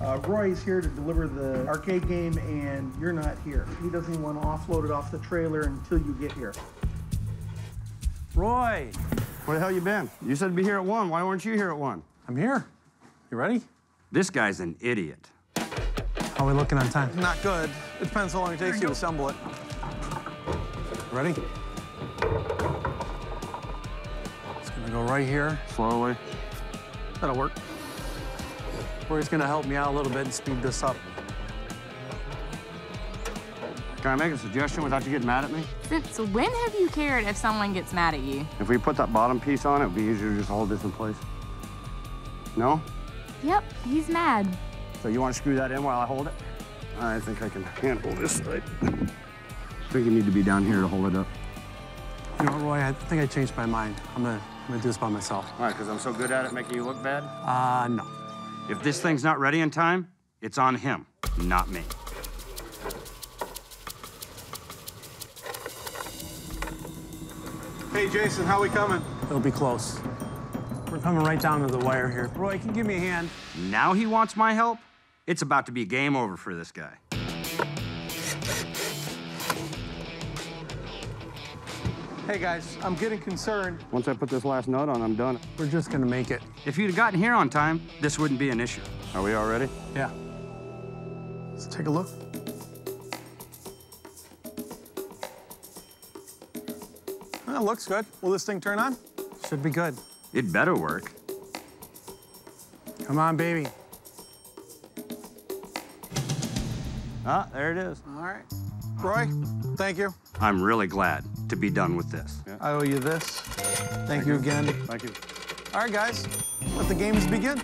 Uh, Roy's here to deliver the arcade game, and you're not here. He doesn't even want to offload it off the trailer until you get here. Roy, Where the hell you been? You said to be here at one. Why weren't you here at one? I'm here. You ready? This guy's an idiot. How are we looking on time? Not good. It depends how long it takes you to assemble it. Ready? It's gonna go right here. Slowly. That'll work. Roy's gonna help me out a little bit and speed this up. Can I make a suggestion without you getting mad at me? Since when have you cared if someone gets mad at you? If we put that bottom piece on, it would be easier to just hold this in place. No? Yep, he's mad. So you want to screw that in while I hold it? I think I can handle this side. I think you need to be down here to hold it up. You know, Roy, I think I changed my mind. I'm gonna, I'm gonna do this by myself. All right, because I'm so good at it making you look bad? Uh, no. If this thing's not ready in time, it's on him, not me. Hey, Jason, how we coming? It'll be close. We're coming right down to the wire here. Roy, can you give me a hand? Now he wants my help? It's about to be game over for this guy. Hey, guys, I'm getting concerned. Once I put this last nut on, I'm done. We're just gonna make it. If you'd have gotten here on time, this wouldn't be an issue. Are we all ready? Yeah. Let's take a look. Well, looks good. Will this thing turn on? Should be good. It better work. Come on, baby. Ah, there it is. All right. Roy, thank you. I'm really glad to be done with this. I owe you this. Thank, you again. Thank you. All right, guys, let the games begin.